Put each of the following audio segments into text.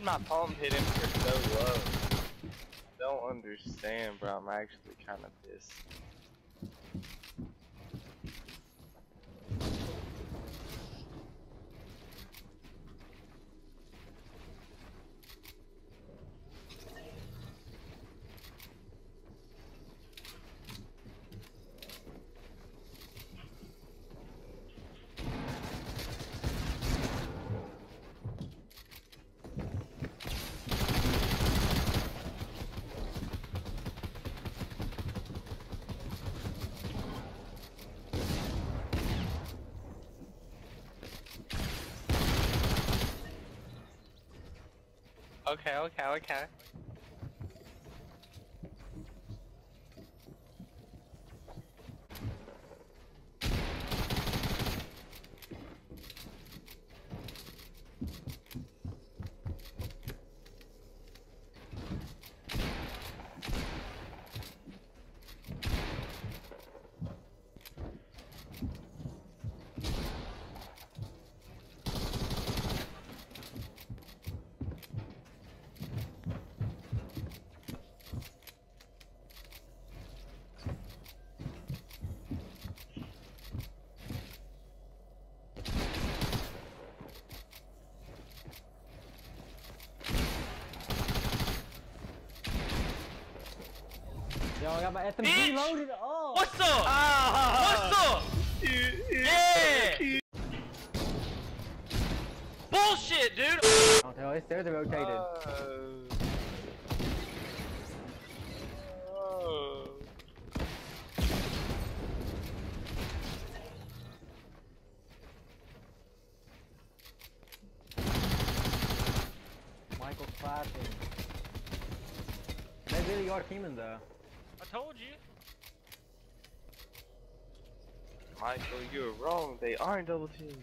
did my pump hit him for so low? Don't understand, bro. I'm actually kind of pissed. Okay, okay, okay. Yo, I got my SMG Bitch! loaded. Oh. What's up? Ah! What's up? Yeah! Bullshit, dude! Oh, hell, his stairs are rotated. Oh. Oh. Michael's clapping. They really are teaming though. Told you. Michael, you're wrong. They aren't double teaming.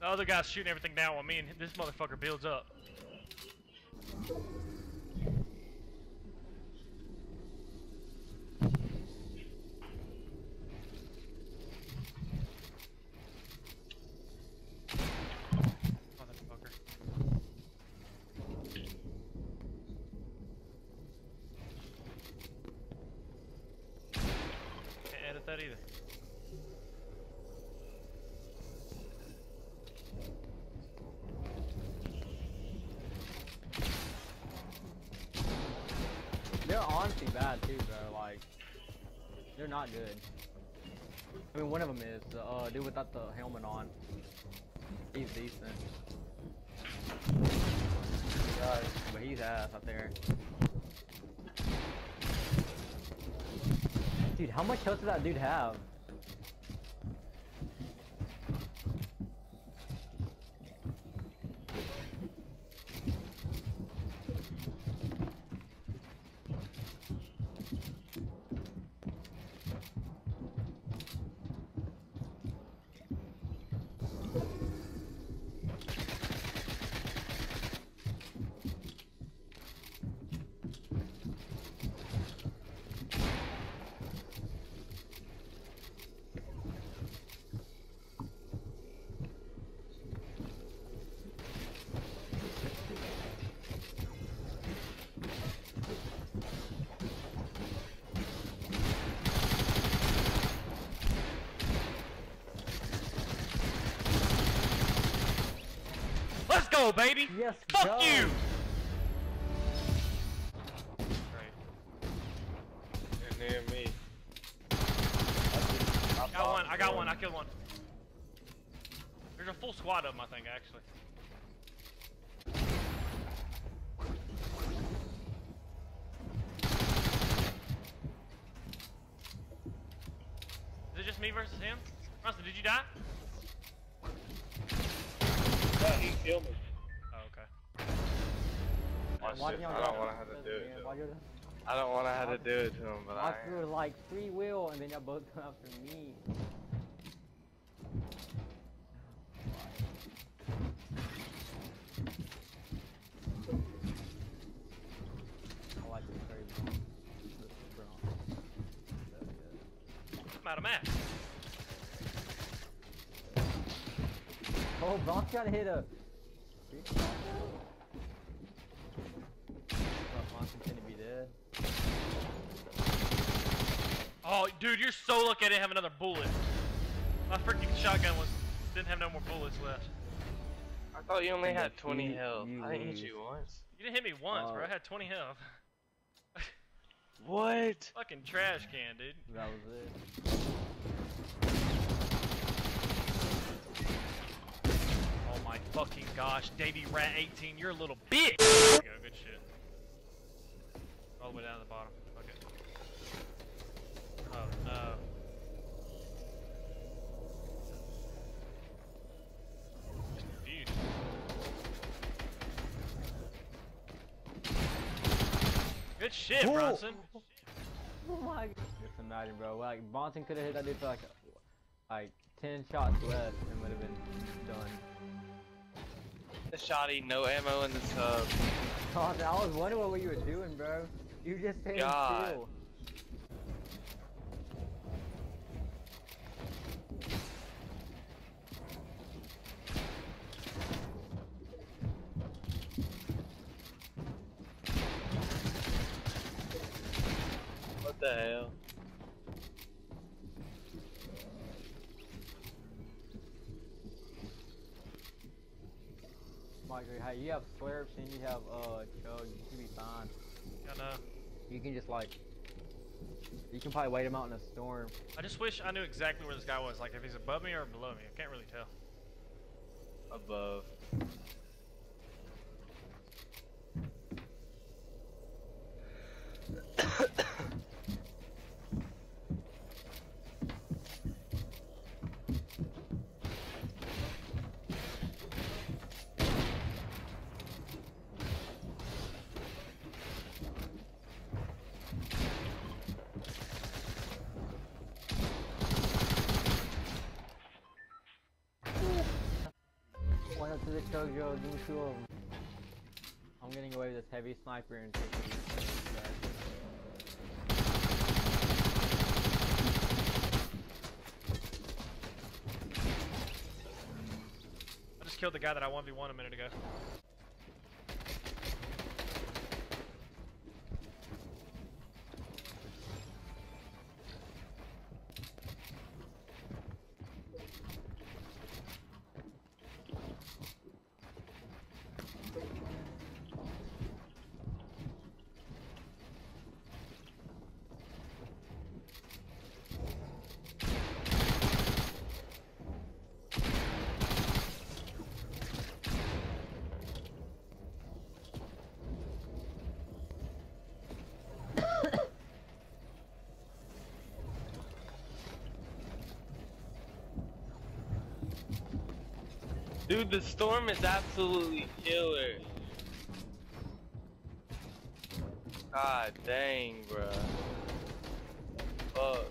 The other guy's shooting everything down while me and this motherfucker builds up. That either. They're bad too, bro. Like, they're not good. I mean, one of them is the uh, dude without the helmet on. He's decent, but he's ass out there. Dude, how much health does that dude have? go, baby! Yes, Fuck go. you! They're near me. I got one, I got one, I killed one. There's a full squad of them, I think, actually. Is it just me versus him? Russell, did you die? Yeah, he killed me. Okay. Why shit, I don't want to have to do it. to him. I don't want to have to do it to him, but I I feel like free will, and then y'all both come after me. I like this very much. This is brown. So good. I'm out of match. Oh, Brock's gotta hit a. Brock's gonna be dead. Oh, dude, you're so lucky I didn't have another bullet. My freaking shotgun was didn't have no more bullets left. I thought you only And had 20 you- health. you I didn't hit you once. You didn't hit me once, bro. I had 20 health. What? Fucking trash can, dude. That was it. Oh my fucking gosh, Davy Rat 18, you're a little bitch. There you go, good shit. All the way down to the bottom. Okay. Oh no. Just confused. Good shit, Whoa. Bronson. Oh my god. Just imagine, bro. Like, Bronson could have hit that dude for like, like 10 shots left and would have been done. The shotty, no ammo in the sub. Bonson, I was wondering what you were doing, bro. You just stayed God. still. The hell? Michael, hey, you have slurps and you have uh chug. You should be fine. I know. You can just like, you can probably wait him out in a storm. I just wish I knew exactly where this guy was. Like if he's above me or below me. I can't really tell. Above. To the them. I'm getting away with this heavy sniper and. I just killed the guy that I 1v1 a minute ago. Dude, the storm is absolutely killer. God dang, bruh. Fuck.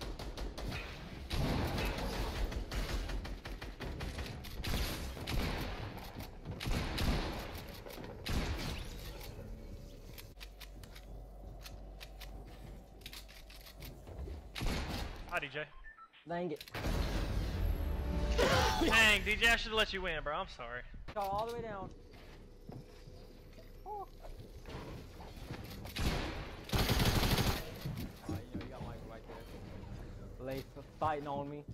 Hi, DJ. Dang it. Dang, DJ, I should have let you win, bro. I'm sorry. Shot all the way down. Oh. Alright, you know, you got Mike right there. Lay f- fighting on me.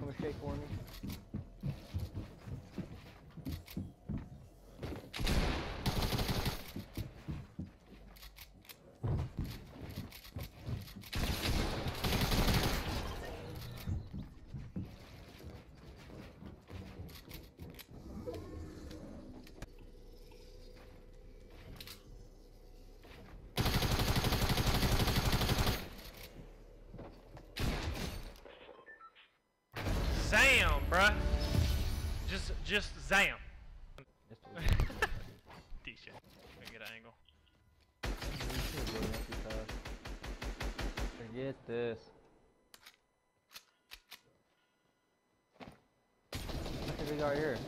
Come and shake for me. Bruh. Just, just zam. Decent. Me get an angle. Forget this. Look at got here.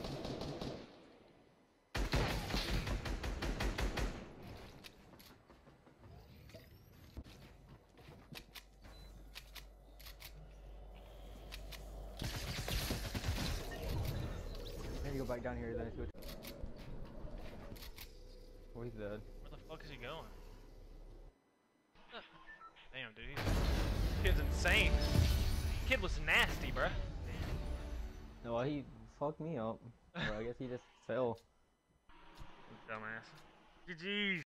Go back down here then. Oh, he's dead. Where the fuck is he going? Damn, dude. he's- Kid's insane. Kid was nasty, bruh. No, well, he fucked me up. Or I guess he just fell. Dumbass. GG's.